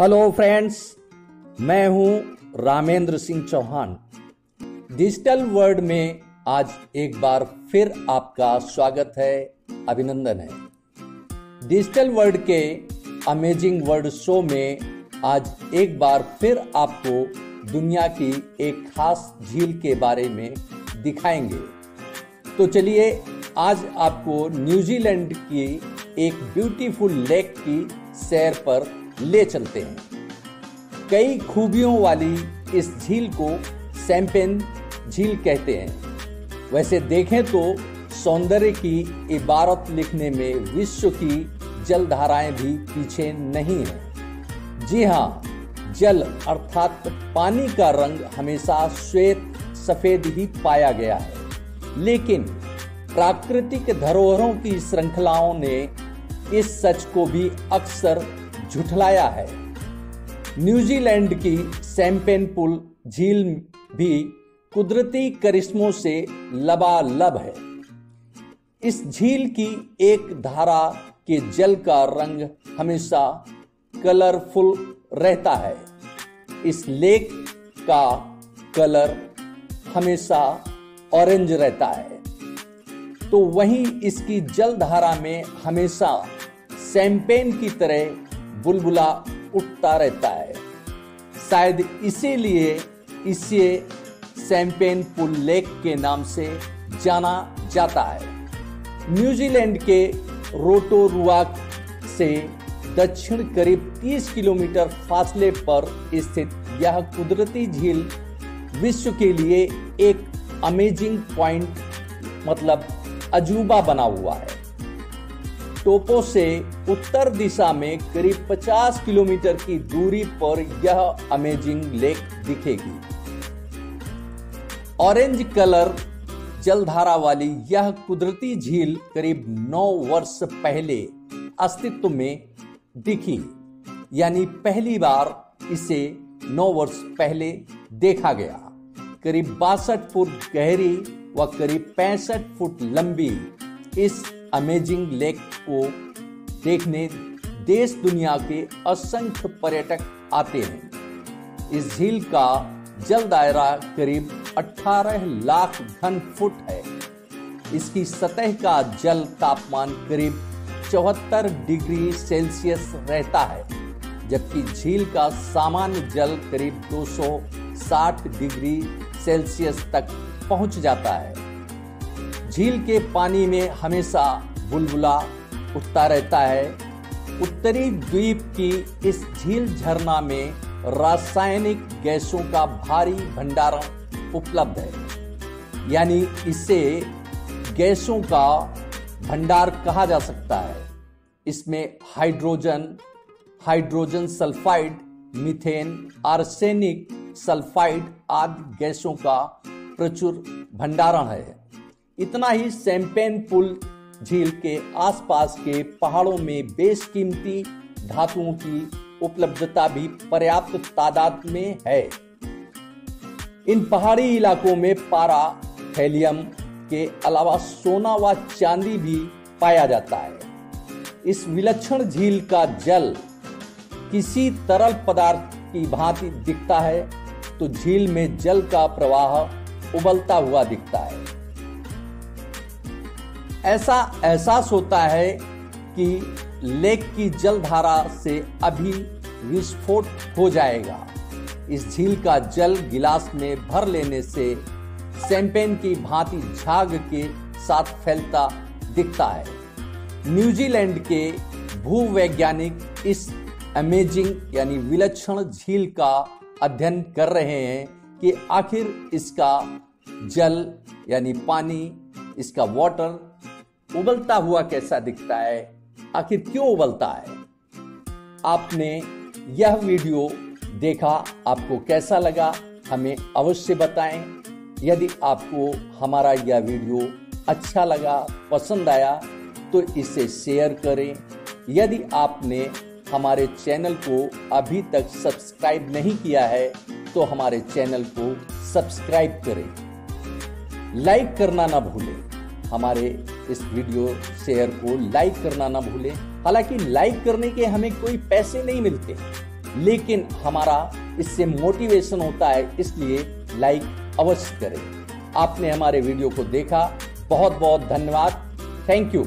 Hello friends मैं हूँ Ramendra Singh Chauhan. Digital world में आज एक बार फिर आपका स्वागत है, अभिनंदन है। डिजिटल वर्ल्ड के अमेजिंग वर्ल्ड शो में आज एक बार फिर आपको दुनिया की एक खास झील के बारे में दिखाएँगे। तो चलिए, आज आपको न्यूजीलैंड की एक ब्यूटीफुल लेक की सैर पर ले चलते हैं। कई खूबियों वाली इस झील को सैम्पेन झील कहते हैं। वैसे देखें तो सौंदर्य की इबारत लिखने में विश्व की जलधाराएँ भी पीछे नहीं है। जी हाँ जल अर्थात पानी का रंग हमेशा श्वेत, सफ़ेद ही पाया गया है। लेकिन प्राकृतिक धरोहरों की श्रृंखलाओं ने इस सच को भी अक्सर झुठलाया है। न्यूजीलैंड की सैम्पेन पुल झील भी कुदरती करिश्मों से लबालब है। इस झील की एक धारा के जल का रंग हमेशा कलरफुल रहता है। इस लेक का कलर हमेशा ऑरेंज रहता है। तो वहीं इसकी जलधारा में हमेशा सैम्पेन की तरह बुलबुला उठता रहता है। शायद इसीलिए इसे सैम्पेन पुल लेक के नाम से जाना जाता है। न्यूजीलैंड के रोटोरुआक से दक्षिण करीब 30 किलोमीटर फासले पर स्थित यह कुदरती झील विश्व के लिए एक अमेजिंग पॉइंट मतलब अजूबा बना हुआ है। टोपो से उत्तर दिशा में करीब 50 किलोमीटर की दूरी पर यह अमेजिंग लेक दिखेगी। ऑरेंज कलर जलधारा वाली यह कुदरती झील करीब 9 वर्ष पहले अस्तित्व में दिखी, यानी पहली बार इसे 9 वर्ष पहले देखा गया। करीब बासठ फुट गहरी व करीब पैंसठ फुट लंबी इस अमेजिंग लेक को देखने देश, दुनिया के असंख्य पर्यटक आते हैं। इस झील का जल दायरा करीब 18 लाख घन फुट है। इसकी सतह का जल तापमान करीब चौहत्तर डिग्री सेल्सियस रहता है, जबकि झील का सामान्य जल करीब 260 डिग्री सेल्सियस तक पहुँच जाता है। झील के पानी में हमेशा बुलबुला उठता रहता है। उत्तरी द्वीप की इस झील झरना में रासायनिक गैसों का भारी भंडारण उपलब्ध है। यानी इसे गैसों का भंडार कहा जा सकता है। इसमें hydrogen hydrogen sulphide, methane, arsenic sulphide आदि गैसों का प्रचुर भंडारण है। इतना ही सैम्पेन पुल झील के आसपास के पहाड़ों में बेशकीमती धातुओं की उपलब्धता भी पर्याप्त तादाद में है। इन पहाड़ी इलाकों में पारा, थैलियम के अलावा सोना व चांदी भी पाया जाता है। इस विलक्षण झील का जल किसी तरल पदार्थ की भांति दिखता है तो झील में जल का प्रवाह उबलता हुआ दिखता है। ऐसा एहसास होता है कि लेक की जलधारा से अभी विस्फोट हो जाएगा। इस झील का जल गिलास में भर लेने से सैंपेन की भांति झाग के साथ फैलता दिखता है। न्यूजीलैंड के भूवैज्ञानिक इस अमेजिंग यानी विलक्षण झील का अध्ययन कर रहे हैं कि आखिर इसका जल यानी पानी, इसका वाटर उबलता हुआ कैसा दिखता है? आखिर क्यों उबलता है? आपने यह वीडियो देखा, आपको कैसा लगा, हमें अवश्य बताएँ। यदि आपको हमारा यह वीडियो अच्छा लगा, पसंद आया तो इसे शेयर करें। यदि आपने हमारे चैनल को अभी तक सब्सक्राइब नहीं किया है तो हमारे चैनल को सब्सक्राइब करें। लाइक करना ना भूलें। हमारे इस वीडियो शेयर को लाइक करना ना भूलें। हालाँकि लाइक करने के हमें कोई पैसे नहीं मिलते। लेकिन हमारा इससे मोटिवेशन होता है, इसलिए लाइक अवश्य करें। आपने हमारे वीडियो को देखा। बहुत बहुत धन्यवाद। Thank you.